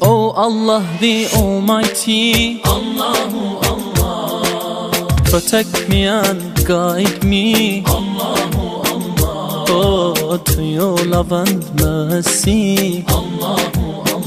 Oh Allah the Almighty, Allahu Allah, protect me and guide me, Allahu Allah, oh to your love and mercy, Allahu Allah.